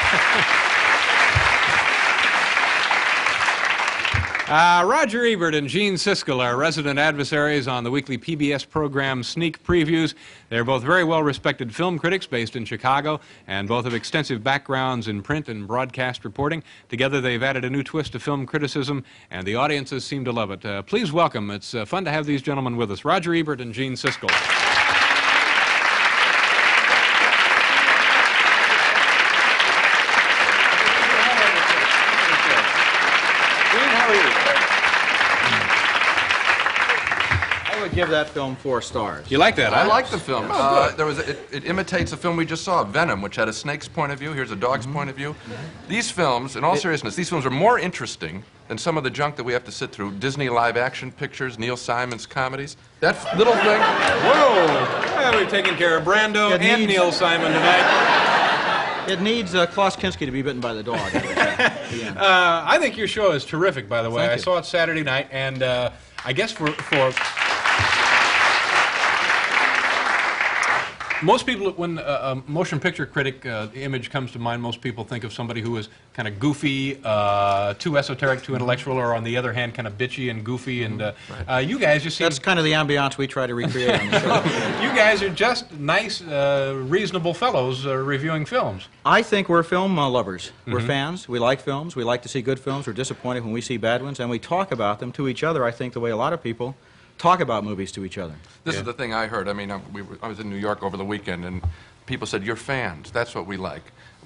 Uh, Roger Ebert and Gene Siskel are resident adversaries on the weekly PBS program Sneak Previews. They're both very well respected film critics based in Chicago, and both have extensive backgrounds in print and broadcast reporting. Together, they've added a new twist to film criticism, and the audiences seem to love it. Uh, please welcome, it's uh, fun to have these gentlemen with us, Roger Ebert and Gene Siskel. I would give that film four stars. You like that, I huh? like the film. uh, there was a, it, it imitates a film we just saw, Venom, which had a snake's point of view. Here's a dog's point of view. These films, in all seriousness, these films are more interesting than some of the junk that we have to sit through. Disney live-action pictures, Neil Simon's comedies. That f- little thing. Whoa! Well, we've taken care of Brando It and needs- Neil Simon tonight. It needs uh, Klaus Kinski to be bitten by the dog. Uh, I think your show is terrific, by the way. Thank I you. saw it Saturday night, and uh, I guess for, for most people, when a, a motion picture critic uh, image comes to mind, most people think of somebody who is kind of goofy, uh, too esoteric, too intellectual, or on the other hand, kind of bitchy and goofy. And uh, uh, you guys just seem That's kind of the ambiance we try to recreate on the show. you guys are just nice, uh, reasonable fellows uh, reviewing films. I think we're film uh, lovers. Mm-hmm. We're fans. We like films. We like to see good films. We're disappointed when we see bad ones, and we talk about them to each other. I think the way a lot of people talk about movies to each other. This Yeah. is the thing I heard. I mean, I, we were, I was in New York over the weekend, and people said, "You're fans. That's what we like.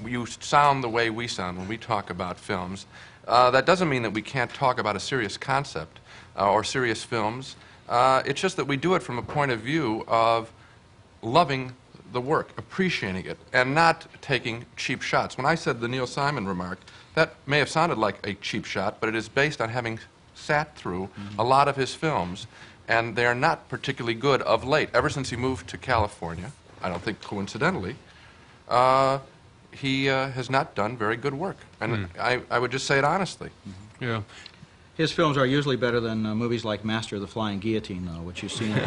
You sound the way we sound when we talk about films." Uh, that doesn't mean that we can't talk about a serious concept uh, or serious films. Uh, it's just that we do it from a point of view of loving the work, appreciating it, and not taking cheap shots. When I said the Neil Simon remark, that may have sounded like a cheap shot, but it is based on having sat through a lot of his films, and they are not particularly good of late. Ever since he moved to California, I don't think coincidentally, uh, he uh, has not done very good work. And I, I would just say it honestly. Yeah. His films are usually better than uh, movies like Master of the Flying Guillotine, though, which you see in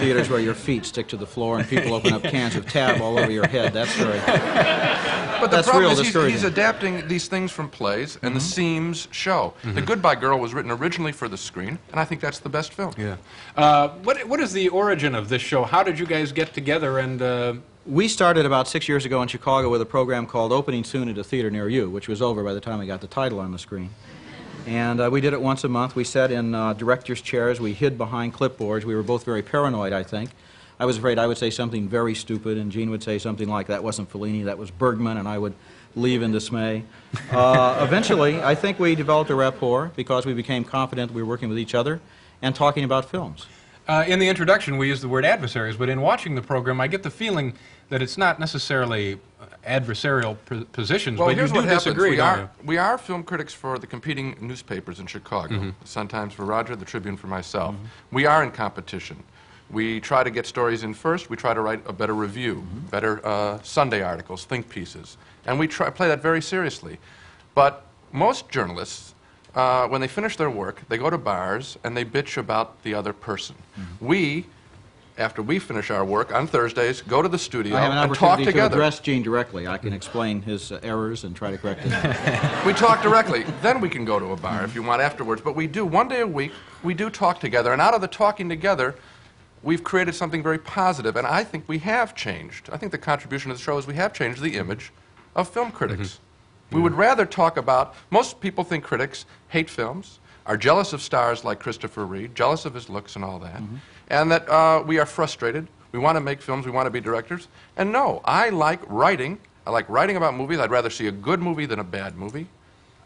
theaters where your feet stick to the floor and people open up cans of tab all over your head. That's very. But the That's problem real is he's, he's adapting these things from plays, and the Mm-hmm. seams show. The Goodbye Girl was written originally for the screen, and I think that's the best film. Yeah. Uh, what, what is the origin of this show? How did you guys get together and. Uh, We started about six years ago in Chicago with a program called Opening Soon at a Theater Near You, which was over by the time we got the title on the screen. And uh, we did it once a month. We sat in uh, director's chairs. We hid behind clipboards. We were both very paranoid, I think. I was afraid I would say something very stupid, and Gene would say something like, that wasn't Fellini, that was Bergman, and I would leave in dismay. Uh, eventually, I think we developed a rapport because we became confident we were working with each other and talking about films. Uh, in the introduction, we use the word adversaries, but in watching the program, I get the feeling that it's not necessarily uh, adversarial p- positions, Well, but you do what disagree, we are you? we are film critics for the competing newspapers in Chicago. The Sun Times for Roger, the Tribune for myself. We are in competition. We try to get stories in first. We try to write a better review, Mm-hmm. better uh, Sunday articles, think pieces, and we try play that very seriously. But most journalists, uh, when they finish their work, they go to bars and they bitch about the other person. Mm-hmm. We. After we finish our work on Thursdays, go to the studio I have an and talk opportunity to together. address Gene directly. I can explain his uh, errors and try to correct them. We talk directly. Then we can go to a bar if you want afterwards. But we do one day a week. We do talk together, and out of the talking together, we've created something very positive. And I think we have changed. I think the contribution of the show is we have changed the image of film critics. We would rather talk about. Most people think critics hate films, are jealous of stars like Christopher Reeve, jealous of his looks and all that, and that uh, we are frustrated. We want to make films. We want to be directors. And no, I like writing. I like writing about movies. I'd rather see a good movie than a bad movie.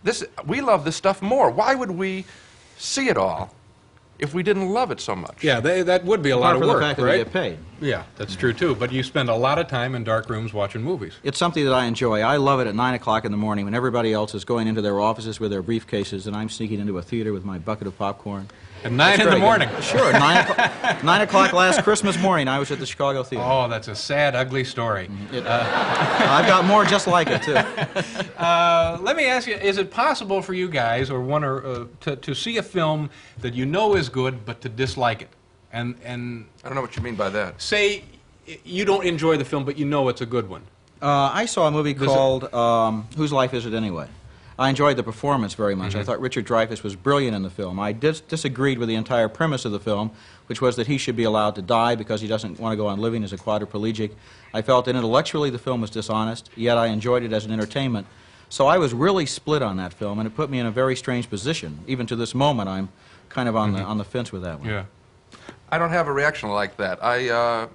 This, we love this stuff more. Why would we see it all if we didn't love it so much? Yeah, they, that would be a lot of from the work, fact that right? we get paid. Yeah, that's true too. But you spend a lot of time in dark rooms watching movies. It's something that I enjoy. I love it at 9 o'clock in the morning when everybody else is going into their offices with their briefcases and I'm sneaking into a theater with my bucket of popcorn. At nine It's in the very good. morning. Sure, 9 o'clock, 9 o'clock last Christmas morning, I was at the Chicago Theater. Oh, that's a sad, ugly story. It- I've got more just like it, too. Uh, let me ask you: Is it possible for you guys, or one, or uh, to, to see a film that you know is good, but to dislike it, and and I don't know what you mean by that. say you don't enjoy the film, but you know it's a good one? Uh, I saw a movie Does it- called um, Whose Life Is It Anyway? I enjoyed the performance very much. Mm-hmm. I thought Richard Dreyfuss was brilliant in the film. I dis- disagreed with the entire premise of the film, which was that he should be allowed to die because he doesn't want to go on living as a quadriplegic. I felt that intellectually the film was dishonest, yet I enjoyed it as an entertainment. So I was really split on that film, and it put me in a very strange position. Even to this moment, I'm kind of on, the, on the fence with that one. Yeah. I don't have a reaction like that. I, uh,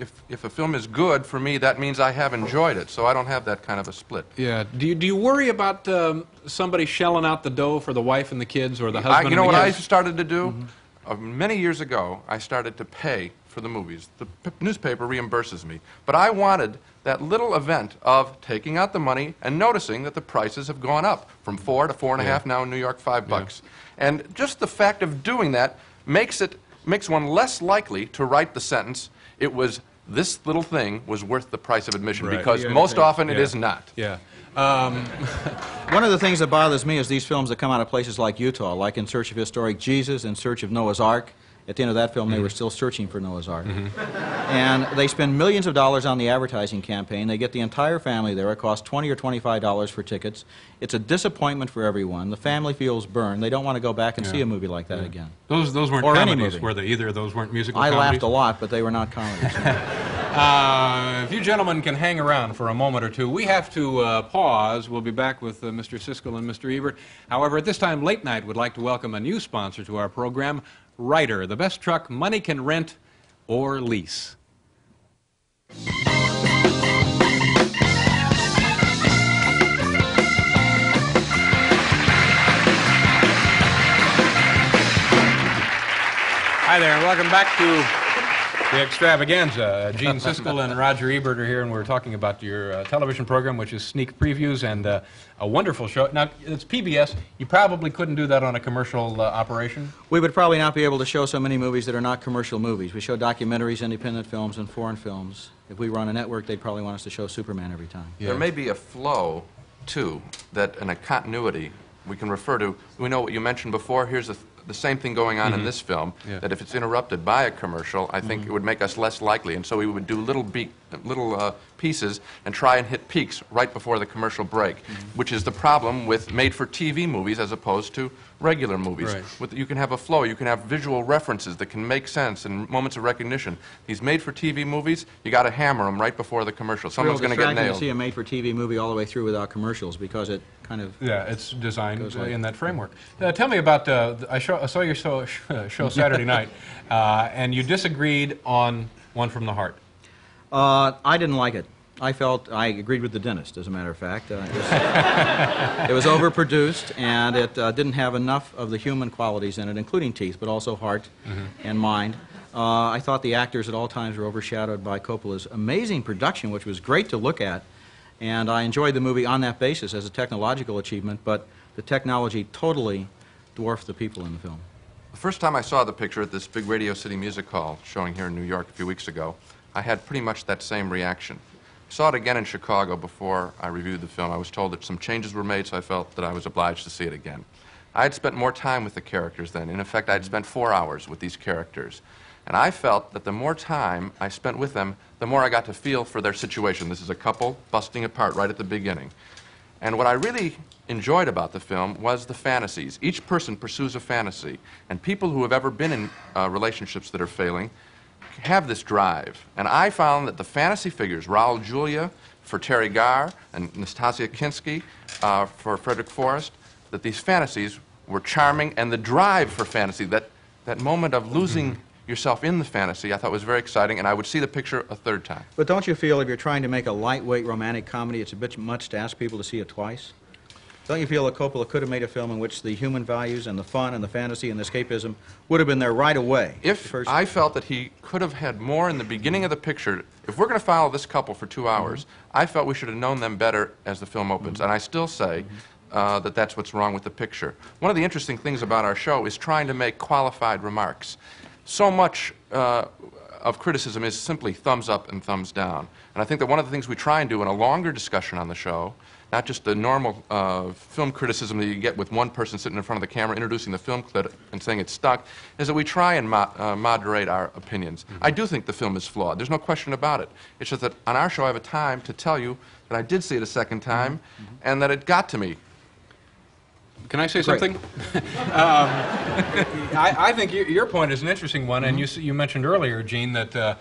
if, if a film is good, for me, that means I have enjoyed it, so I don't have that kind of a split. Yeah. Do you, do you worry about um, somebody shelling out the dough for the wife and the kids or the I, husband you know and what the I started to do? Uh, many years ago, I started to pay for the movies. The newspaper reimburses me. But I wanted that little event of taking out the money and noticing that the prices have gone up from four to four and a half now in New York, five bucks. And just the fact of doing that makes it makes one less likely to write the sentence, it was this little thing was worth the price of admission Right. because Yeah, most yeah. often it Yeah. is not. Yeah. Um, One of the things that bothers me is these films that come out of places like Utah, like In Search of Historic Jesus, In Search of Noah's Ark. At the end of that film, they were still searching for Noah's Ark. And they spend millions of dollars on the advertising campaign. They get the entire family there. It costs 20 or $25 for tickets. It's a disappointment for everyone. The family feels burned. They don't want to go back and see a movie like that again. those, those weren't Or any comedies, were they? Either of those weren't musical I comedies? laughed a lot, but they were not comedies. Uh, if you gentlemen can hang around for a moment or two, we have to uh, pause. We'll be back with uh, Mr. Siskel and Mr. Ebert. However, at this time, Late Night would like to welcome a new sponsor to our program, Ryder, the best truck money can rent or lease. Hi there, and welcome back to the extravaganza. Uh, Gene Siskel and Roger Ebert are here, and we're talking about your uh, television program, which is Sneak Previews, and uh, a wonderful show. Now, it's PBS. You probably couldn't do that on a commercial uh, operation. we would probably not be able to show so many movies that are not commercial movies. We show documentaries, independent films, and foreign films. If we were on a network, they'd probably want us to show Superman every time. There may be a flow, too, that and a continuity we can refer to. We know what you mentioned before. Here's the, the same thing going on in mm-hmm. this film. Yeah. That if it's interrupted by a commercial, I think mm-hmm. it would make us less likely. And so we would do little beat, little uh, pieces and try and hit peaks right before the commercial break, which is the problem with made-for-TV movies as opposed to regular movies. Right. With, you can have a flow. You can have visual references that can make sense and moments of recognition. These made-for-TV movies, you got to hammer them right before the commercial. Someone's going to get distracting nailed. to see a made-for-TV movie all the way through without commercials because it kind of Yeah, it's designed Goes like- in that framework. Uh, tell me about uh, I, show, I saw your show, show Saturday night, uh, and you disagreed on One from the Heart. Uh, I didn't like it. I felt I agreed with the dentist, as a matter of fact. Uh, it, was, it was overproduced, and it uh, didn't have enough of the human qualities in it, including teeth, but also heart and mind. Uh, I thought the actors at all times were overshadowed by Coppola's amazing production, which was great to look at, and I enjoyed the movie on that basis as a technological achievement. But the technology totally dwarfed the people in the film. The first time I saw the picture at this big Radio City Music Hall showing here in New York a few weeks ago, I had pretty much that same reaction. I saw it again in Chicago before I reviewed the film. I was told that some changes were made, so I felt that I was obliged to see it again. I had spent more time with the characters then. In effect, I had spent four hours with these characters. And I felt that the more time I spent with them, the more I got to feel for their situation. This is a couple busting apart right at the beginning. And what I really enjoyed about the film was the fantasies. Each person pursues a fantasy, and people who have ever been in uh, relationships that are failing have this drive. And I found that the fantasy figures, Raul Julia for Teri Garr and Nastassja Kinski uh, for Frederick Forrest, that these fantasies were charming, and the drive for fantasy, that, that moment of losing yourself in the fantasy, I thought was very exciting, and I would see the picture a third time. But don't you feel if you're trying to make a lightweight romantic comedy, it's a bit much to ask people to see it twice? Don't you feel that Coppola could have made a film in which the human values and the fun and the fantasy and the escapism would have been there right away? If First- I felt that he could have had more in the beginning of the picture, if we're going to follow this couple for two hours, I felt we should have known them better as the film opens. And I still say uh, that that's what's wrong with the picture. One of the interesting things about our show is trying to make qualified remarks. So much uh, of criticism is simply thumbs up and thumbs down. And I think that one of the things we try and do in a longer discussion on the show not just the normal uh, film criticism that you get with one person sitting in front of the camera introducing the film clip and saying it's stuck, is that we try and mo- uh, moderate our opinions. I do think the film is flawed. There's no question about it. It's just that on our show I have a time to tell you that I did see it a second time and that it got to me. Can I say Great. something? um, I, I think your, your point is an interesting one, and you, you mentioned earlier, Gene, that uh,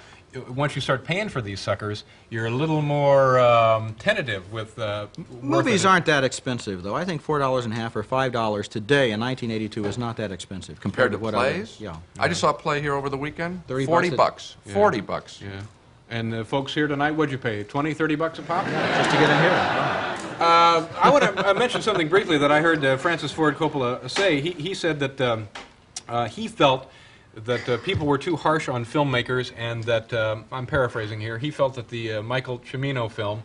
once you start paying for these suckers, you're a little more um, tentative with uh, Movies aren't that expensive, though. I think four dollars and a half or five dollars today in 1982 is not that expensive Compared compared, to what other- plays? Yeah. I just saw a play here over the weekend. 30 Forty bucks bucks. Forty bucks. Yeah. And the folks here tonight, what'd you pay? 20, 30 bucks a pop? Just to get in here. Uh, I want to uh, mention something briefly that I heard uh, Francis Ford Coppola say. He, he said that um, uh, he felt that uh, people were too harsh on filmmakers, and that um, I'm paraphrasing here. He felt that the uh, Michael Cimino film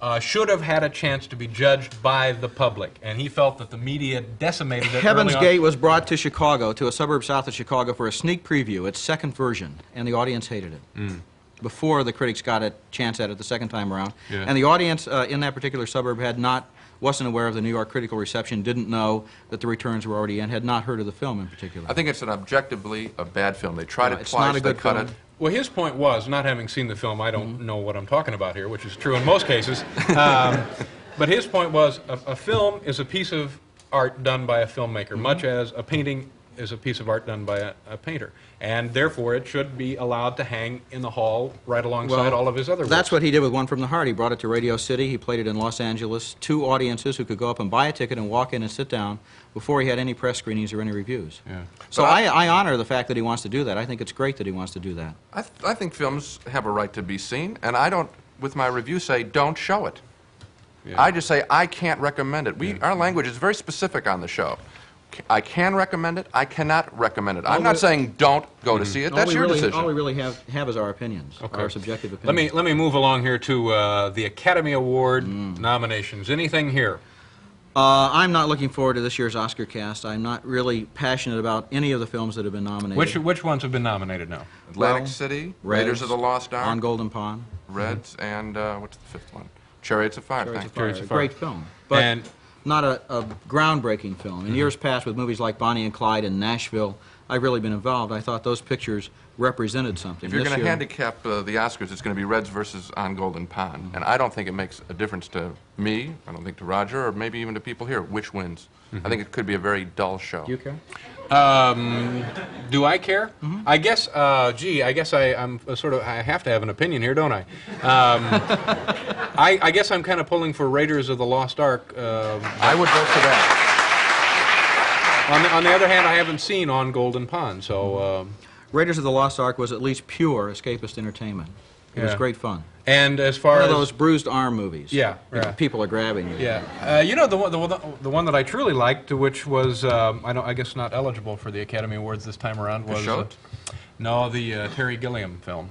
uh, should have had a chance to be judged by the public, and he felt that the media decimated it. Heaven's. Gate was brought to Chicago, to a suburb south of Chicago, for a sneak preview, its second version, and the audience hated it. Mm. Before the critics got a chance at it the second time around, Yeah. and the audience uh, in that particular suburb had not wasn't aware of the New York critical reception, didn't know that the returns were already in, had not heard of the film in particular. I think it's an objectively a bad film. They tried No, it it's twice. not a they good cut film. it. Well, his point was, not having seen the film, I don't know what I'm talking about here, which is true in most cases. Um, but his point was, a, a film is a piece of art done by a filmmaker, much as a painting is a piece of art done by a, a painter, and therefore it should be allowed to hang in the hall right alongside all of his other works. That's what he did with One from the Heart. He brought it to Radio City. He played it in Los Angeles. Two audiences who could go up and buy a ticket and walk in and sit down before he had any press screenings or any reviews. Yeah. So I, I- I honor the fact that he wants to do that. I think it's great that he wants to do that. I, th- I think films have a right to be seen, and I don't, with my review, say don't show it. Yeah. I just say I can't recommend it. We, Our language is very specific on the show. C- I can recommend it. I cannot recommend it. I'm not saying don't go to see it. All That's we your really, decision. All we really have, have is our opinions, Okay. our subjective Let me opinions. let me move along here to uh, the Academy Award nominations. Anything here? Uh, I'm not looking forward to this year's Oscar cast. I'm not really passionate about any of the films that have been nominated. Which which ones have been nominated now? Atlantic well, City, Reds, Raiders of the Lost Ark, On Golden Pond. Reds, and uh, what's the fifth one? Chariots of Fire. Chariots thank of you. Fire, Chariots of Fire. great film. But And- not a, a groundbreaking film. In mm-hmm. years past, with movies like Bonnie and Clyde and Nashville, I've really been involved. I thought those pictures represented something. If you're going to handicap uh, the Oscars, it's going to be Reds versus On Golden Pond. Mm-hmm. And I don't think it makes a difference to me, I don't think to Roger, or maybe even to people here, which wins. Mm-hmm. I think it could be a very dull show. Do you care? Um, do I care? I guess. Uh, gee, I guess I, I'm sort of. I have to have an opinion here, don't I? Um, I, I guess I'm kind of pulling for Raiders of the Lost Ark. Um I would vote for that. on, the, on the other hand, I haven't seen On Golden Pond, so. Um, Raiders of the Lost Ark was at least pure escapist entertainment. It was great fun. and as far One of as those bruised arm movies. Yeah, right. People are grabbing you. Yeah, uh, you know the one, the, one, the one that I truly liked, which was um, I don't, I guess not eligible for the Academy Awards this time around, was uh, no the uh, Terry Gilliam film.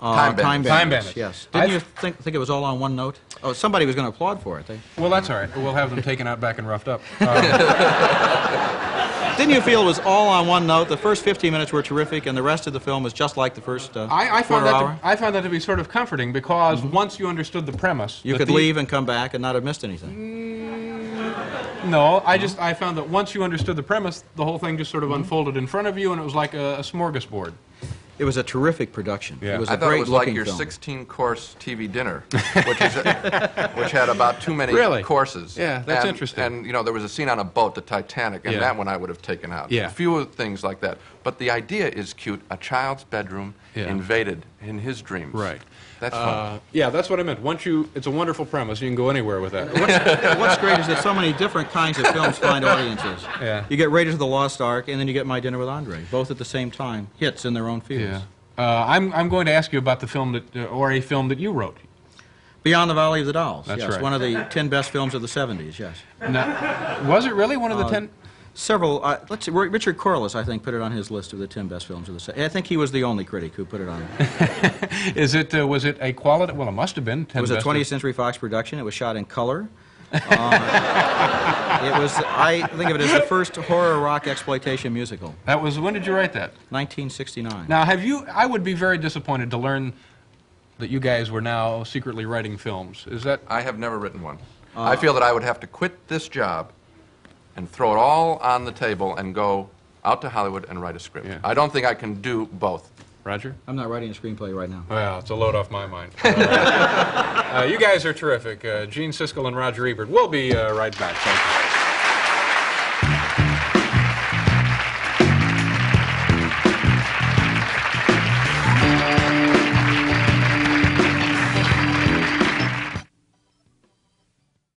Uh, Time. Time Bandits. Time Bandits. Yes. Didn't I- you think, think it was all on one note? Oh, somebody was going to applaud for it. They, Well, that's all right. We'll have them taken out back and roughed up. Uh, didn't you feel it was all on one note? The first 15 minutes were terrific, and the rest of the film was just like the first uh, I, I found that hour? to, I found that to be sort of comforting because mm-hmm. once you understood the premise, you could theme- leave and come back and not have missed anything. Mm, no, I just I found that once you understood the premise, the whole thing just sort of mm-hmm. unfolded in front of you, and it was like a, a smorgasbord. It was a terrific production. Yeah. It was a I thought great it was like your film. 16-course TV dinner, which, is, which had about too many Really? courses. Yeah, that's and, interesting. And, you know, there was a scene on a boat, the Titanic, and Yeah. that one I would have taken out. Yeah. A few things like that. But the idea is cute. A child's bedroom Yeah. invaded in his dreams. Right. That's fun. Uh, yeah, that's what I meant. Once you, it's a wonderful premise. You can go anywhere with that. What's, what's great is that so many different kinds of films find audiences. Yeah. You get Raiders of the Lost Ark, and then you get My Dinner with Andre, both at the same time, hits in their own fields. Yeah. Uh, I'm, I'm going to ask you about the film that, uh, or a film that you wrote. Beyond the Valley of the Dolls. That's yes, right. one of the 10 best films of the 70s, yes. Now, was it really one of the ten? Several, uh, let's see, Richard Corliss, I think, put it on his list of the 10 best films of the 70s. I think he was the only critic who put it on. It Is it? Uh, was it a quality? Well, it must have been. 10 was a 20th Century Fox production. It was shot in color. Uh, it was, I think of it as the first horror rock exploitation musical, That was. When did you write that? 1969. Now, have you? I would be very disappointed to learn that you guys were now secretly writing films. Is that? I have never written one. I feel that I would have to quit this job and throw it all on the table and go out to Hollywood and write a script. Yeah. I don't think I can do both. Roger? I'm not writing a screenplay right now. Well, it's a load off my mind. uh, you guys are terrific. Uh, Gene Siskel and Roger Ebert. We'll be uh, right back. Thank you.